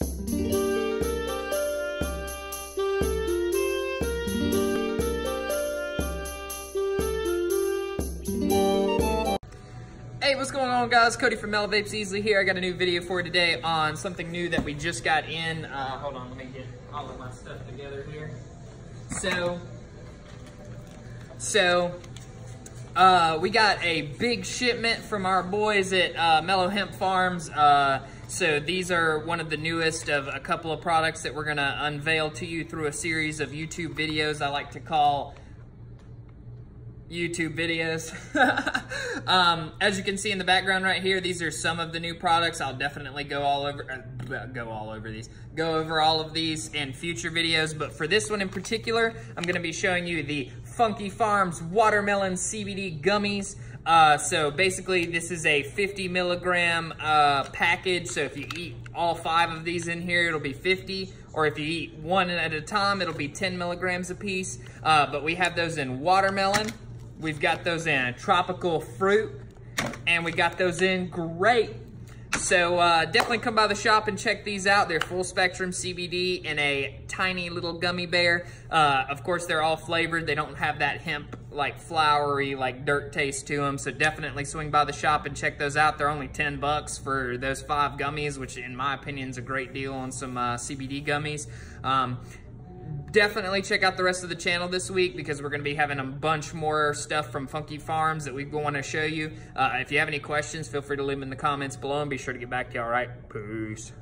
Hey, what's going on guys? Cody from Mellow Vapes Easley here. I got a new video for today on something new that we just got in. Uh, hold on, let me get all of my stuff together here. So, so, uh, we got a big shipment from our boys at uh, Mellow Hemp Farms. Uh, so these are one of the newest of a couple of products that we're gonna unveil to you through a series of YouTube videos I like to call YouTube videos. um, as you can see in the background right here, these are some of the new products. I'll definitely go all over, uh, go all over these, go over all of these in future videos. But for this one in particular, I'm gonna be showing you the Funky Farms Watermelon CBD Gummies. Uh, so basically this is a 50 milligram uh, package. So if you eat all five of these in here, it'll be 50. Or if you eat one at a time, it'll be 10 milligrams a piece. Uh, but we have those in watermelon, We've got those in tropical fruit, and we got those in grape. So uh, definitely come by the shop and check these out. They're full spectrum CBD in a tiny little gummy bear. Uh, of course, they're all flavored. They don't have that hemp like flowery, like dirt taste to them. So definitely swing by the shop and check those out. They're only 10 bucks for those five gummies, which in my opinion is a great deal on some uh, CBD gummies. Um, definitely check out the rest of the channel this week because we're going to be having a bunch more stuff from Funky Farms that we want to show you. Uh, if you have any questions, feel free to leave them in the comments below and be sure to get back to you. All right, peace.